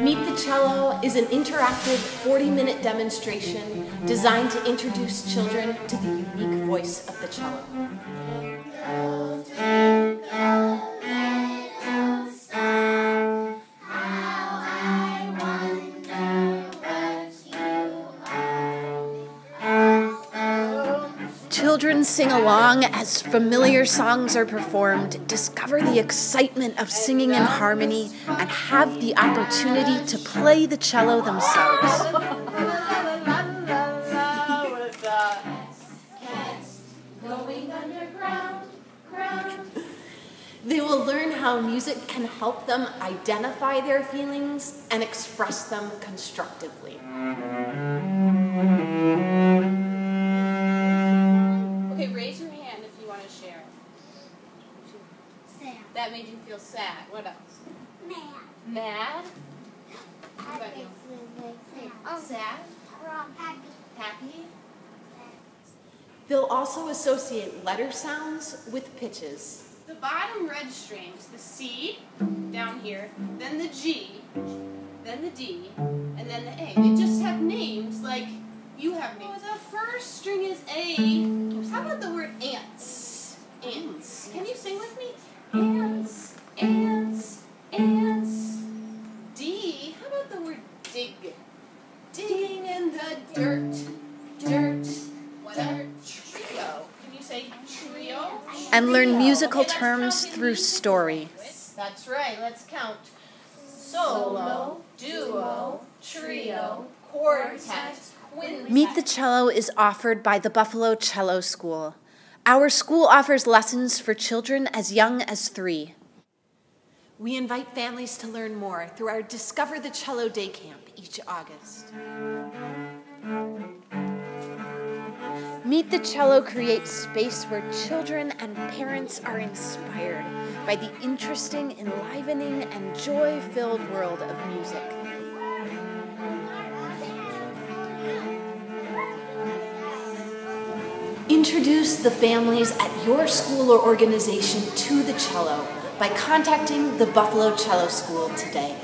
Meet the Cello is an interactive 40 minute demonstration designed to introduce children to the unique voice of the cello. Children sing along as familiar songs are performed, discover the excitement of singing in harmony, and have the opportunity to play the cello themselves. They will learn how music can help them identify their feelings and express them constructively. That made you feel sad. What else? Mad. Mad? How about? Oh, sad. Happy. Happy? They'll also associate letter sounds with pitches. The bottom red strings, the C down here, then the G, then the D, and then the A. They just have names like you have names. Oh, the first string is A. How about the word ants? Ants. Can you sing with me? Ants, ants, ants. D, how about the word dig? Digging in the dirt, dirt, dirt. Trio. Can you say trio? And learn musical terms through story. That's right, let's count. Solo, duo, trio, quartet, quintet. Meet the Cello is offered by the Buffalo Cello School. Our school offers lessons for children as young as three. We invite families to learn more through our Discover the Cello Day Camp each August. Meet the Cello creates space where children and parents are inspired by the interesting, enlivening, and joy filled world of music. Introduce the families at your school or organization to the cello by contacting the Buffalo Cello School today.